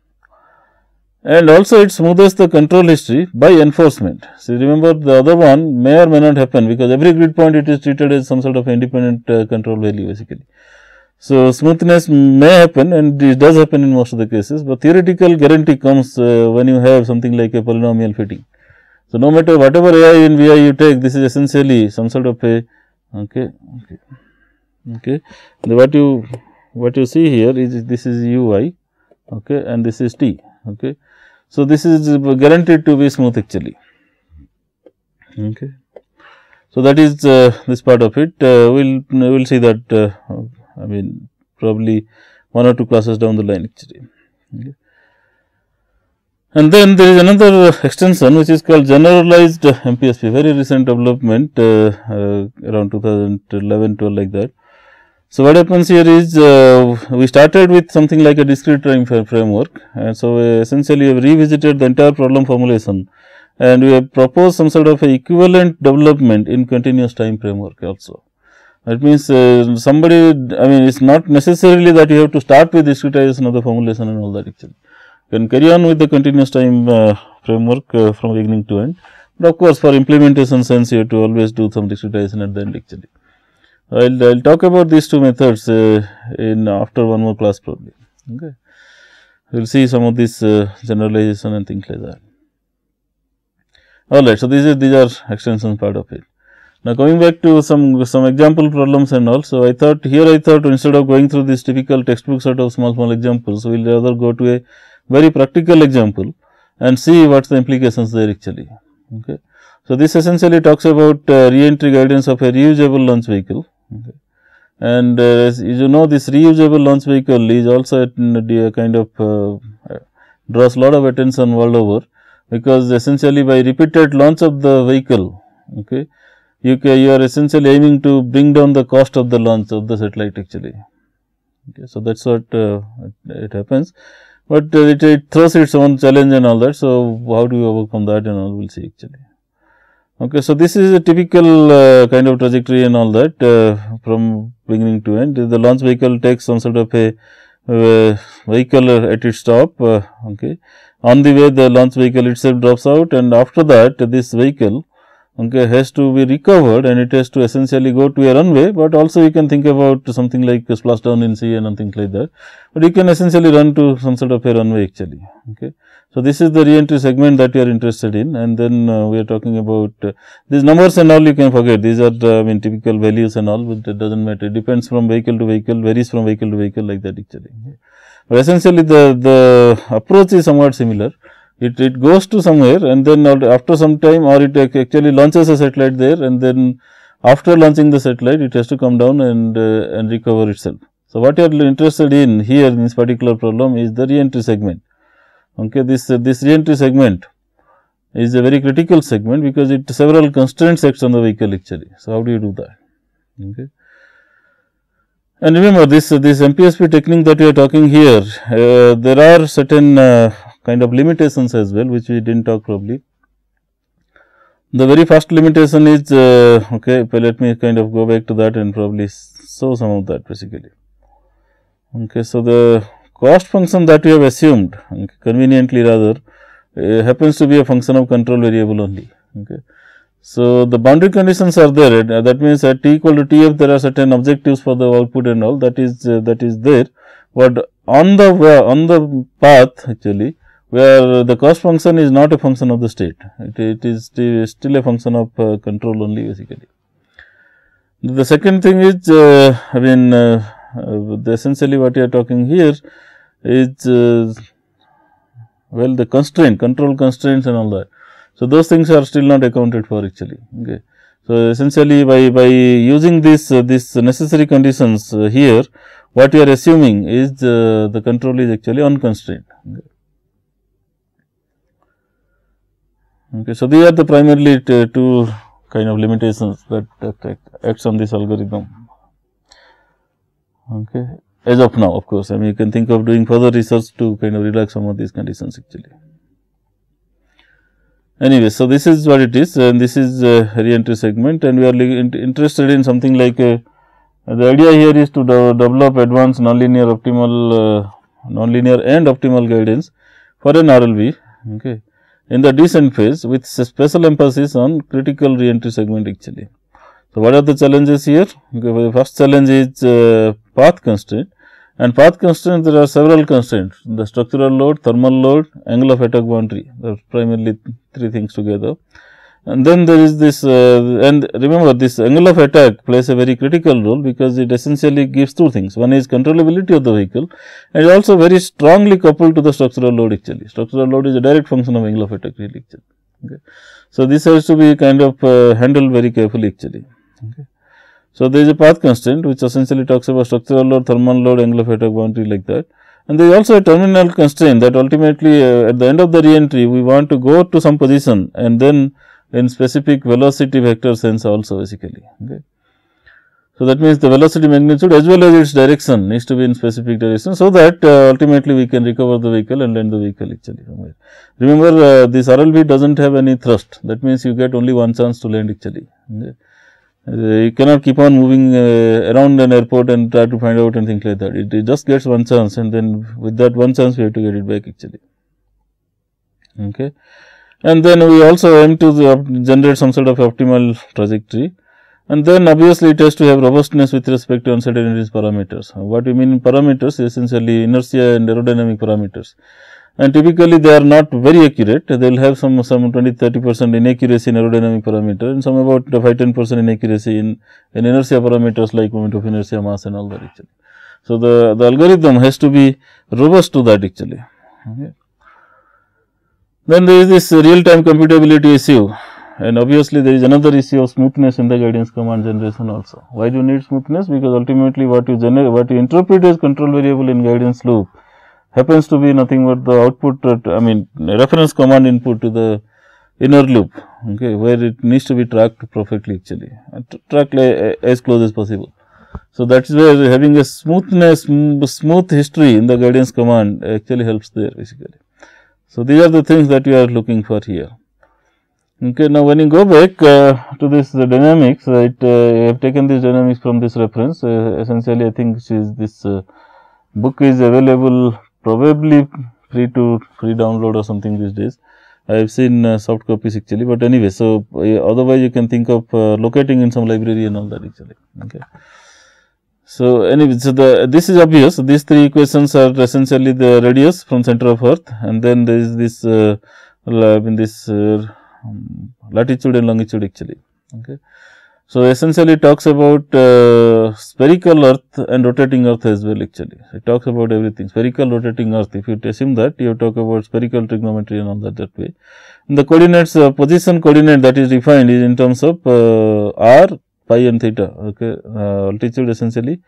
and also it smoothes the control history by enforcement. So, remember the other one may or may not happen because every grid point it is treated as some sort of independent uh, control value basically. So, smoothness may happen and it does happen in most of the cases, but theoretical guarantee comes uh, when you have something like a polynomial fitting. So, no matter whatever ai and vi you take this is essentially some sort of a okay okay okay the what you what you see here is this is ui okay and this is t okay so, this is guaranteed to be smooth actually. Okay. So, that is uh, this part of it. Uh, we will we'll see that uh, I mean probably one or two classes down the line actually. Okay. And then there is another extension which is called generalized MPSP, very recent development uh, uh, around 2011 12 like that. So, what happens here is uh, we started with something like a discrete time framework and so essentially we have revisited the entire problem formulation and we have proposed some sort of equivalent development in continuous time framework also. That means uh, somebody I mean it is not necessarily that you have to start with discretization of the formulation and all that actually. Can carry on with the continuous time uh, framework uh, from beginning to end, but of course for implementation sense you have to always do some discretization at the end actually. I will I'll talk about these two methods uh, in after one more class probably. Okay. We will see some of this uh, generalization and things like that. Alright, so these are these are extension part of it. Now coming back to some some example problems and all. So I thought here I thought instead of going through this typical textbook sort of small small examples, we will rather go to a very practical example and see what is the implications there actually. Okay. So this essentially talks about uh, re-entry guidance of a reusable launch vehicle Okay. And uh, as you know this reusable launch vehicle is also a, kind of uh, draws lot of attention world over because essentially by repeated launch of the vehicle okay, you, can, you are essentially aiming to bring down the cost of the launch of the satellite actually. Okay, so, that is what uh, it, happens, but it, it throws its own challenge and all that. So, how do you overcome that and all we will see actually. Okay, so this is a typical uh, kind of trajectory and all that uh, from beginning to end. The launch vehicle takes some sort of a uh, vehicle at its top. Uh, okay, on the way the launch vehicle itself drops out, and after that this vehicle okay, has to be recovered and it has to essentially go to a runway, but also you can think about something like splashdown in sea and things like that. But you can essentially run to some sort of a runway actually. Okay. So, this is the re-entry segment that you are interested in and then uh, we are talking about uh, these numbers and all you can forget these are the I mean typical values and all but it does not matter it depends from vehicle to vehicle varies from vehicle to vehicle like that actually. But essentially the, the approach is somewhat similar it, it goes to somewhere and then after some time or it actually launches a satellite there and then after launching the satellite it has to come down and, uh, and recover itself. So, what you are interested in here in this particular problem is the re-entry segment Okay, this uh, this reentry segment is a very critical segment because it several constraints acts on the vehicle actually. So, how do you do that? Okay. And remember this this MPSP technique that we are talking here, uh, there are certain uh, kind of limitations as well, which we did not talk probably. The very first limitation is uh, okay. Let me kind of go back to that and probably show some of that basically. Okay, so the cost function that we have assumed conveniently rather uh, happens to be a function of control variable only. Okay. So, the boundary conditions are there uh, that means at t equal to t f there are certain objectives for the output and all that is uh, that is there, but on the on the path actually where the cost function is not a function of the state, it, it is still a function of uh, control only basically. The second thing is uh, I mean uh, uh essentially what you are talking here is uh, well the constraint control constraints and all that. So, those things are still not accounted for actually. Okay. So, essentially by, by using this uh, this necessary conditions uh, here what you are assuming is uh, the control is actually unconstrained. Okay. okay. So, these are the primarily two kind of limitations that, that acts on this algorithm. Okay. As of now of course, I mean you can think of doing further research to kind of relax some of these conditions actually. Anyway, so this is what it is and this is a re-entry segment and we are interested in something like a, the idea here is to de develop advanced nonlinear optimal uh, nonlinear and optimal guidance for an RLV okay, in the descent phase with special emphasis on critical re-entry segment actually. So, what are the challenges here? Okay, the first challenge is uh, path constraint and path constraint there are several constraints the structural load, thermal load, angle of attack boundary are primarily three things together. And then there is this uh, and remember this angle of attack plays a very critical role because it essentially gives two things. One is controllability of the vehicle and also very strongly coupled to the structural load actually. Structural load is a direct function of angle of attack really actually. Okay. So, this has to be kind of uh, handled very carefully actually. Okay. So, there is a path constraint which essentially talks about structural load, thermal load, angle of attack boundary like that. And there is also a terminal constraint that ultimately uh, at the end of the re-entry we want to go to some position and then in specific velocity vector sense also basically. Okay. So, that means the velocity magnitude as well as its direction needs to be in specific direction. So, that uh, ultimately we can recover the vehicle and land the vehicle actually somewhere. Remember uh, this RLV does not have any thrust that means you get only one chance to land actually. Okay. Uh, you cannot keep on moving uh, around an airport and try to find out and things like that. It, it, just gets one chance and then with that one chance we have to get it back actually. Okay. And then we also aim to generate some sort of optimal trajectory and then obviously it has to have robustness with respect to uncertainties parameters. What we mean in parameters essentially inertia and aerodynamic parameters and typically they are not very accurate they will have some some 20 30 percent inaccuracy in aerodynamic parameter and some about 5 10 percent inaccuracy in, in inertia parameters like moment of inertia mass and all that actually. So, the, the algorithm has to be robust to that actually. Okay. Then there is this real time computability issue and obviously there is another issue of smoothness in the guidance command generation also. Why do you need smoothness? Because ultimately what you generate, what you interpret as control variable in guidance loop happens to be nothing but the output I mean reference command input to the inner loop okay, where it needs to be tracked perfectly actually tracked as close as possible. So, that is where having a smoothness smooth history in the guidance command actually helps there basically. So, these are the things that you are looking for here. Okay, now, when you go back uh, to this uh, dynamics, uh, it, I have taken this dynamics from this reference. Uh, essentially, I think this uh, book is available probably free to free download or something these days. I have seen uh, soft copies actually, but anyway, so uh, otherwise you can think of uh, locating in some library and all that actually. Okay. So, anyway, so the this is obvious. These three equations are essentially the radius from center of earth and then there is this uh, in this uh, um, latitude and longitude actually. Okay. So, essentially talks about uh, spherical earth and rotating earth as well actually. It talks about everything spherical rotating earth. If you assume that you talk about spherical trigonometry and all that that way. And the coordinates uh, position coordinate that is defined is in terms of uh, r, phi and theta okay, uh, altitude essentially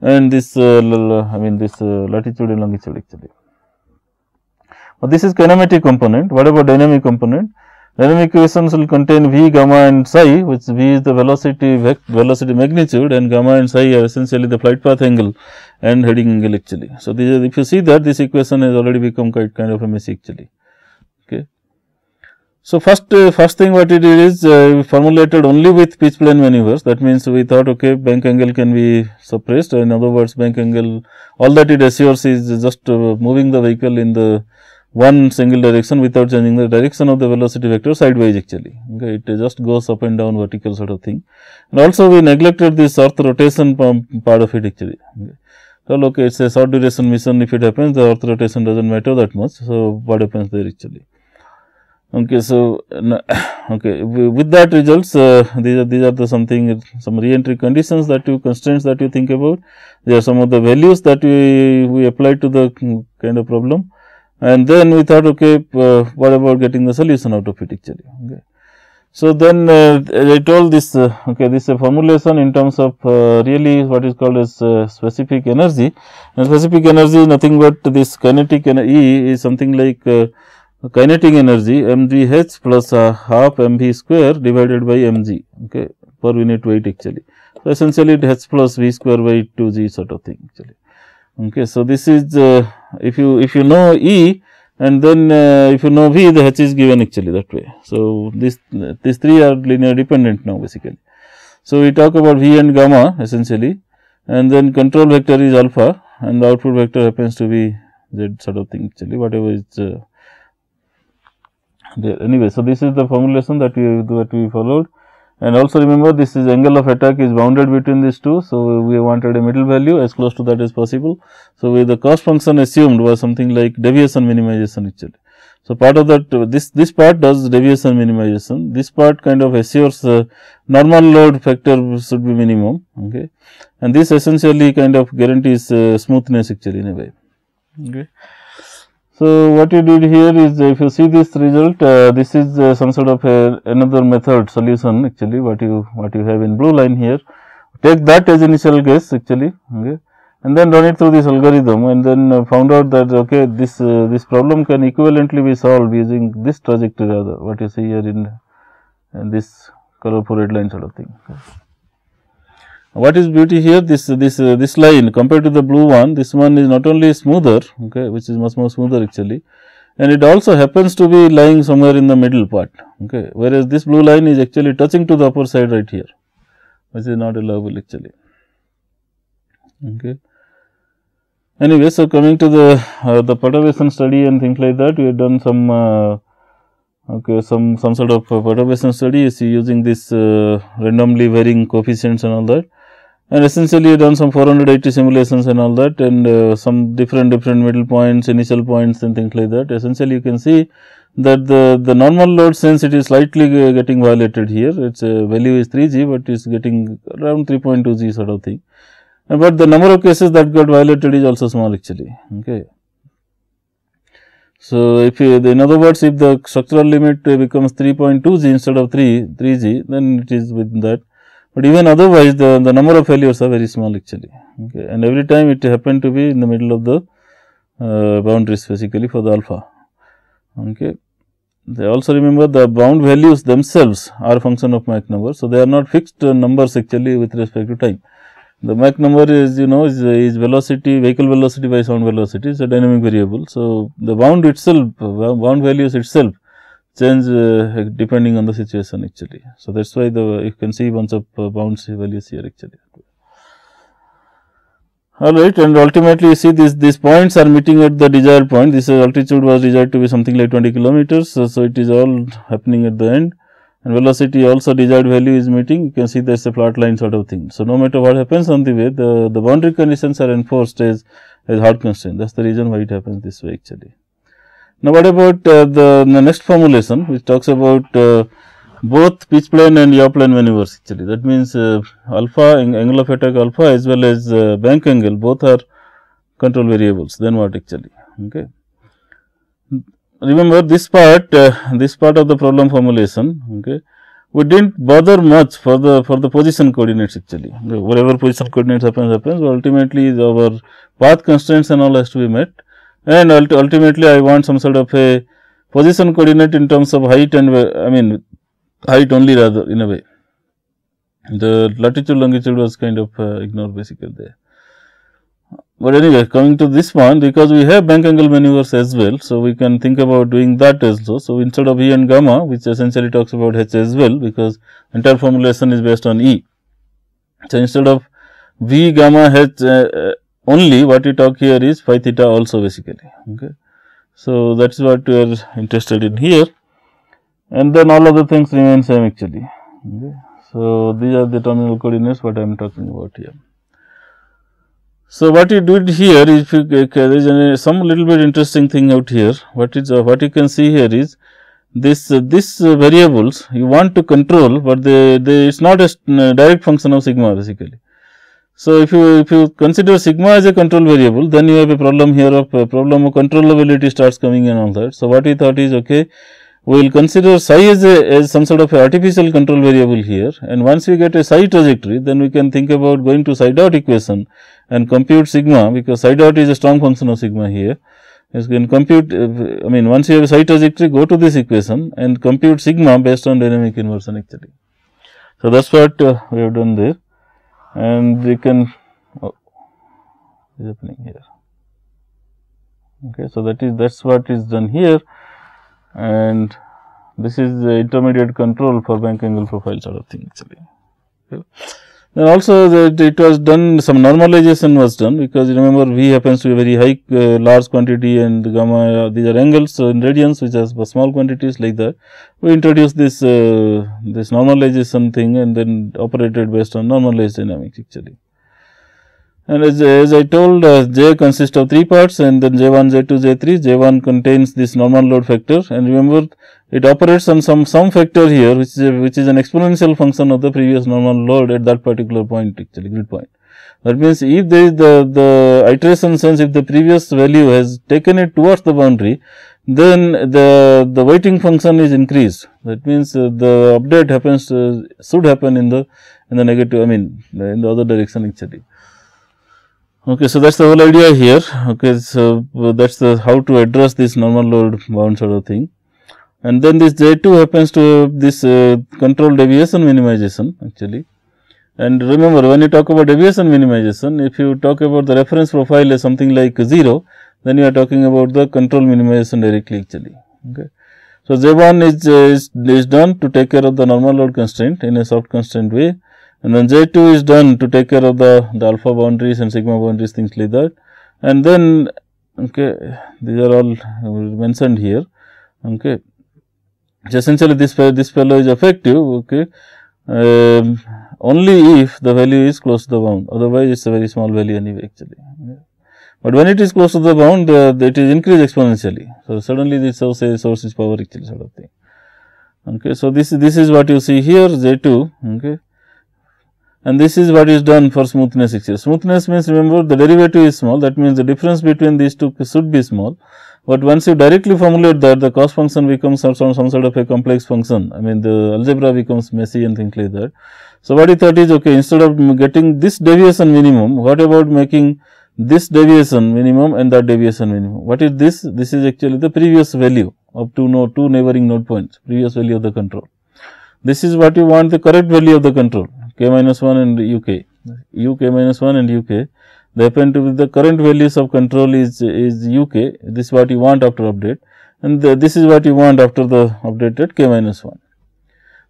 and this uh, I mean this uh, latitude and longitude actually. But this is kinematic component. What about dynamic component? Dynamic equations will contain V, gamma and psi which V is the velocity velocity magnitude and gamma and psi are essentially the flight path angle and heading angle actually. So, this, if you see that this equation has already become quite kind of a messy actually. Okay. So, first uh, first thing what it is uh, formulated only with pitch plane maneuvers that means we thought okay bank angle can be suppressed in other words bank angle all that it assures is just uh, moving the vehicle in the one single direction without changing the direction of the velocity vector sideways actually. Okay, it just goes up and down vertical sort of thing. And also we neglected this earth rotation part of it actually. Okay. Well, okay, it's a short duration mission. If it happens, the earth rotation doesn't matter that much. So what happens there actually? Okay, so okay, with that results, uh, these are these are the something some re-entry conditions that you constraints that you think about. There are some of the values that we we applied to the kind of problem and then we thought okay uh, what about getting the solution out of it actually okay. So, then uh, I told this uh, okay this is a formulation in terms of uh, really what is called as uh, specific energy and specific energy is nothing but this kinetic E is something like uh, kinetic energy mgh plus half mv square divided by mg okay per unit weight actually. So, essentially it h plus v square by 2g sort of thing actually. Okay. So, this is uh, if you if you know E and then uh, if you know V the H is given actually that way. So, this these three are linear dependent now basically. So, we talk about V and gamma essentially and then control vector is alpha and the output vector happens to be Z sort of thing actually whatever is uh, there. Anyway, so this is the formulation that we that we followed and also remember this is angle of attack is bounded between these two. So, we wanted a middle value as close to that as possible. So, with the cost function assumed was something like deviation minimization actually. So, part of that this this part does deviation minimization this part kind of assures uh, normal load factor should be minimum okay and this essentially kind of guarantees uh, smoothness actually in a way okay. So, what you did here is if you see this result uh, this is uh, some sort of a, another method solution actually what you what you have in blue line here take that as initial guess actually okay and then run it through this algorithm and then uh, found out that okay this uh, this problem can equivalently be solved using this trajectory rather what you see here in, in this colorful red line sort of thing. Okay. What is beauty here? This this uh, this line compared to the blue one, this one is not only smoother, okay, which is much more smoother actually, and it also happens to be lying somewhere in the middle part, okay. Whereas this blue line is actually touching to the upper side right here, which is not allowable actually, okay. Anyway, so coming to the uh, the perturbation study and things like that, we have done some uh, okay some some sort of perturbation study using this uh, randomly varying coefficients and all that and essentially you done some 480 simulations and all that and uh, some different different middle points, initial points and things like that. Essentially you can see that the, the normal load sense it is slightly getting violated here, its uh, value is 3 g, but is getting around 3.2 g sort of thing. But the number of cases that got violated is also small actually. Okay. So, if you, in other words, if the structural limit becomes 3.2 g instead of 3, 3 g, then it is within that but even otherwise the, the number of failures are very small actually okay. and every time it happened to be in the middle of the uh, boundaries basically for the alpha. Okay. They also remember the bound values themselves are function of Mach number. So, they are not fixed uh, numbers actually with respect to time. The Mach number is you know is, is velocity vehicle velocity by sound velocity is a dynamic variable. So, the bound itself bound values itself change uh, depending on the situation actually. So, that is why the you can see bunch of uh, bounds values here actually. Alright and ultimately you see these these points are meeting at the desired point this altitude was desired to be something like 20 kilometers. So, so, it is all happening at the end and velocity also desired value is meeting you can see there is a flat line sort of thing. So, no matter what happens on the way the, the boundary conditions are enforced as, as hard constraint that is the reason why it happens this way actually. Now, what about uh, the, the, next formulation which talks about uh, both pitch plane and yaw plane maneuvers actually that means uh, alpha angle of attack alpha as well as uh, bank angle both are control variables. Then what actually? Okay. Remember this part uh, this part of the problem formulation okay? We did not bother much for the for the position coordinates actually. Whatever position coordinates happens happens ultimately our path constraints and all has to be met and ultimately I want some sort of a position coordinate in terms of height and I mean height only rather in a way. The latitude longitude was kind of uh, ignored basically there. But anyway coming to this one because we have bank angle maneuvers as well. So, we can think about doing that also. So, instead of E and gamma which essentially talks about H as well because entire formulation is based on E. So, instead of V gamma H uh, uh only what we talk here is phi theta also basically. Okay. So, that is what we are interested in here and then all other things remain same actually. Okay. So, these are the terminal coordinates what I am talking about here. So, what you did here if you there is some little bit interesting thing out here what is uh, what you can see here is this uh, this uh, variables you want to control, but they, they it is not a uh, direct function of sigma basically. So, if you if you consider sigma as a control variable then you have a problem here of a problem of controllability starts coming and all that. So, what we thought is okay we will consider psi as, a, as some sort of artificial control variable here and once we get a psi trajectory then we can think about going to psi dot equation and compute sigma because psi dot is a strong function of sigma here you can compute uh, I mean once you have a psi trajectory go to this equation and compute sigma based on dynamic inversion actually. So, that is what uh, we have done there and they can oh, is happening here. Okay, so, that is that is what is done here and this is the intermediate control for bank angle profile sort of thing actually. Okay. Then also that it was done some normalization was done because remember V happens to be very high uh, large quantity and gamma uh, these are angles so in radians which are small quantities like that we introduced this uh, this normalization thing and then operated based on normalized dynamics actually. And as, as I told uh, J consists of 3 parts and then J1, J2, J3, J1 contains this normal load factor and remember it operates on some some factor here which is a, which is an exponential function of the previous normal load at that particular point actually grid point. That means, if there is the, the iteration sense if the previous value has taken it towards the boundary then the, the weighting function is increased. That means, uh, the update happens uh, should happen in the in the negative I mean in the other direction actually. Okay, so that's the whole idea here. Okay, so that's the how to address this normal load bound sort of thing. And then this J2 happens to this uh, control deviation minimization actually. And remember when you talk about deviation minimization, if you talk about the reference profile as something like 0, then you are talking about the control minimization directly actually. Okay. So, J1 is, uh, is, is done to take care of the normal load constraint in a soft constraint way and then J2 is done to take care of the, the alpha boundaries and sigma boundaries things like that and then okay these are all mentioned here okay essentially this this fellow is effective okay um, only if the value is close to the bound. Otherwise it is a very small value anyway actually. But when it is close to the bound uh, it is increased exponentially. So suddenly this source, source is power actually sort of thing. Okay so this this is what you see here j2 okay. And this is what is done for smoothness here. Smoothness means remember the derivative is small. That means the difference between these two should be small, but once you directly formulate that the cost function becomes some, some, sort of a complex function. I mean the algebra becomes messy and things like that. So, what he thought is okay instead of getting this deviation minimum what about making this deviation minimum and that deviation minimum. What is this? This is actually the previous value of two node two neighboring node points previous value of the control. This is what you want the correct value of the control k minus 1 and uk, u k minus 1 and uk they happen to be the current values of control is, is uk this is what you want after update and the, this is what you want after the updated k minus 1.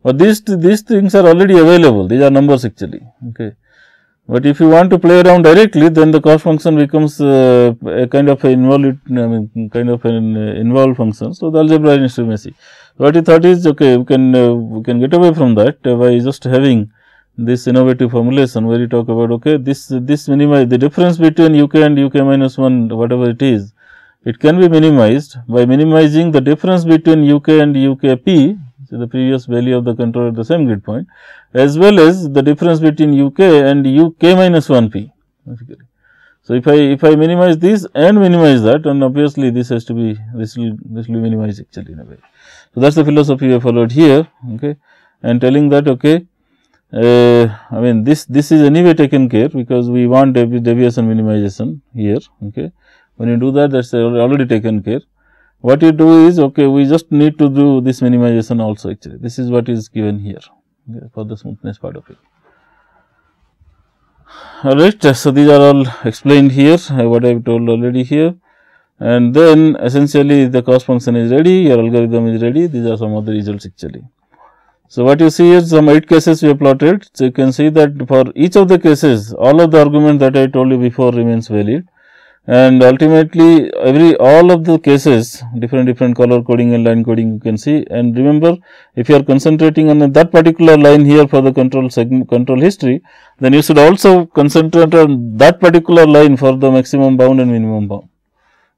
But these, these things are already available these are numbers actually okay. But if you want to play around directly then the cost function becomes uh, a kind of an involved I mean kind of an uh, involved function. So, the algebra is messy. What you thought is okay we can uh, we can get away from that by just having this innovative formulation where you talk about okay this this minimize the difference between uk and uk minus 1 whatever it is it can be minimized by minimizing the difference between uk and ukp so the previous value of the control at the same grid point as well as the difference between uk and uk minus 1 p. So if i if i minimize this and minimize that and obviously this has to be this will this will be minimized actually in a way. So that's the philosophy we followed here okay? And telling that okay uh, I mean this this is anyway taken care because we want devi deviation minimization here okay. When you do that that is already taken care. What you do is okay we just need to do this minimization also actually this is what is given here okay, for the smoothness part of it. Alright, so these are all explained here uh, what I have told already here and then essentially the cost function is ready your algorithm is ready these are some of the results actually. So, what you see is some 8 cases we have plotted. So, you can see that for each of the cases all of the arguments that I told you before remains valid. And ultimately every all of the cases different different color coding and line coding you can see. And remember if you are concentrating on that particular line here for the control segment control history then you should also concentrate on that particular line for the maximum bound and minimum bound.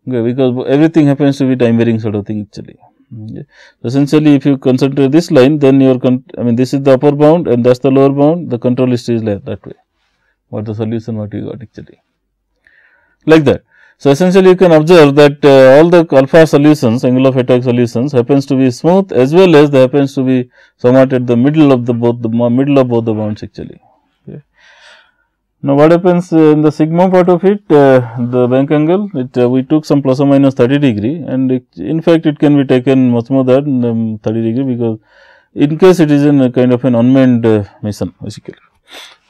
Okay, because everything happens to be time varying sort of thing actually okay. essentially if you concentrate this line then your I mean this is the upper bound and that's the lower bound the control is like that way what the solution what you got actually like that. So, essentially you can observe that uh, all the alpha solutions angle of attack solutions happens to be smooth as well as they happens to be somewhat at the middle of the both the middle of both the bounds actually. Now, what happens uh, in the sigma part of it uh, the bank angle it uh, we took some plus or minus 30 degree and it, in fact it can be taken much more than um, 30 degree because in case it is in a kind of an unmanned uh, mission basically.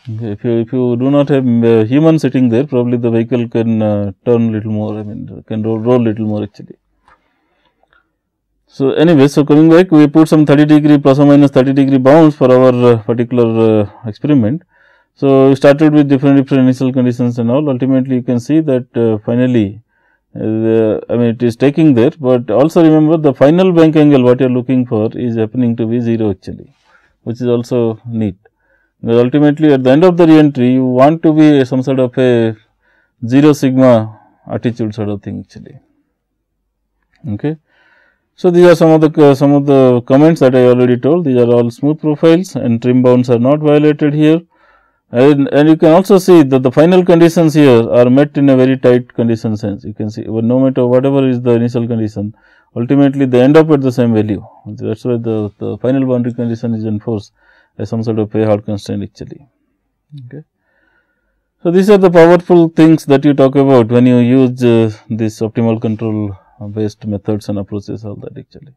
If you if you do not have uh, human sitting there, probably the vehicle can turn little more. I mean, can roll roll little more actually. So anyway, so coming back, we put some 30 degree plus or minus 30 degree bounds for our particular experiment. So we started with different different initial conditions and all. Ultimately, you can see that uh, finally, uh, I mean it is taking there, but also remember the final bank angle what you are looking for is happening to be 0 actually, which is also neat because ultimately at the end of the reentry you want to be some sort of a 0 sigma attitude sort of thing actually. Okay. So, these are some of the some of the comments that I already told these are all smooth profiles and trim bounds are not violated here and, and you can also see that the final conditions here are met in a very tight condition sense you can see no matter whatever is the initial condition ultimately they end up at the same value that is why the, the final boundary condition is enforced as some sort of a hard constraint actually. Okay. So, these are the powerful things that you talk about when you use uh, this optimal control based methods and approaches all that actually.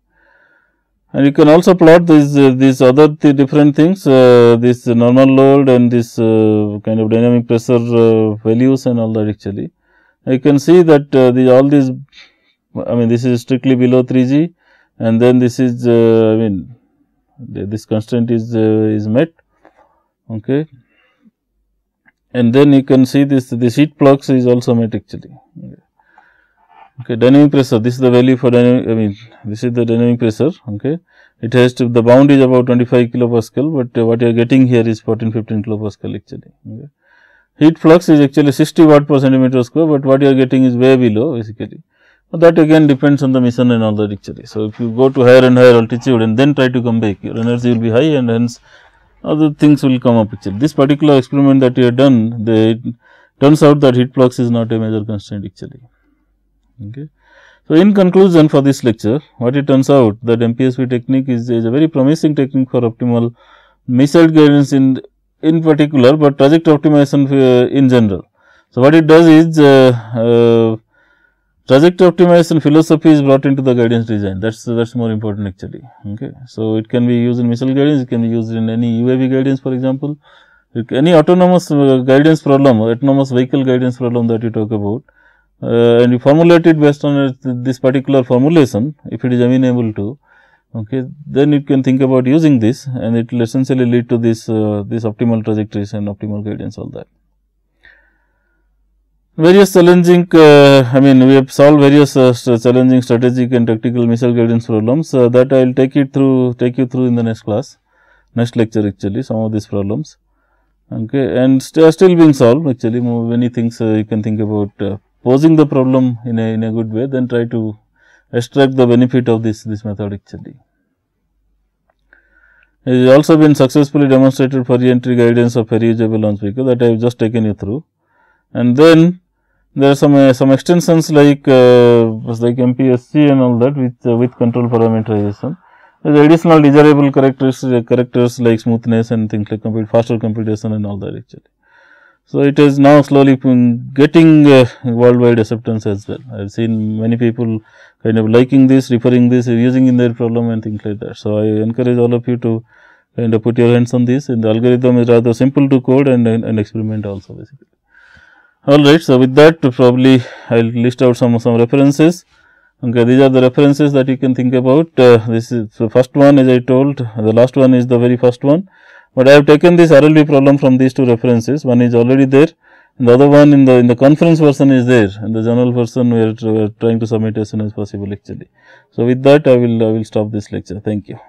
And you can also plot these uh, these other th different things uh, this normal load and this uh, kind of dynamic pressure uh, values and all that actually. You can see that uh, the all these I mean this is strictly below 3 g and then this is I mean this constraint is uh, is met. Okay. And then you can see this this heat flux is also met actually. Okay dynamic pressure this is the value for dynamic i mean this is the dynamic pressure okay it has to the bound is about 25 kilopascal but uh, what you are getting here is 14 15 kilopascal actually okay heat flux is actually 60 watt per centimeter square but what you are getting is way below basically that again depends on the mission and all that actually. So, if you go to higher and higher altitude and then try to come back, your energy will be high and hence other things will come up actually. This particular experiment that you have done, they turns out that heat flux is not a major constraint actually. Okay. So, in conclusion for this lecture, what it turns out that MPSP technique is, is a very promising technique for optimal missile guidance in in particular, but trajectory optimization uh, in general. So, what it does is uh, uh, trajectory optimization philosophy is brought into the guidance design that's that's more important actually okay so it can be used in missile guidance it can be used in any uav guidance for example any autonomous uh, guidance problem autonomous vehicle guidance problem that you talk about uh, and you formulate it based on uh, this particular formulation if it is amenable to. Okay then you can think about using this and it will essentially lead to this uh, this optimal trajectories and optimal guidance all that. Various challenging uh, I mean we have solved various uh, challenging strategic and tactical missile guidance problems. Uh, that I will take it through take you through in the next class next lecture actually some of these problems. Okay and st still being solved actually many things uh, you can think about uh, posing the problem in a in a good way then try to extract the benefit of this this method actually. It has also been successfully demonstrated for re-entry guidance of reusable launch vehicle that I have just taken you through and then there are some uh, some extensions like uh, like MPSC and all that with uh, with control parameterization. There are additional desirable characters characters like smoothness and things like compute faster computation and all that actually. So, it is now slowly getting uh, worldwide acceptance as well. I have seen many people kind of liking this, referring this, using in their problem and things like that. So, I encourage all of you to kind of put your hands on this and the algorithm is rather simple to code and, and, and experiment also basically. Alright, so with that probably I will list out some some references. Okay, these are the references that you can think about. Uh, this is the first one as I told, the last one is the very first one, but I have taken this RLV problem from these two references. One is already there And the other one in the in the conference version is there and the journal version we are, we are trying to submit as soon as possible actually. So with that I will I will stop this lecture. Thank you.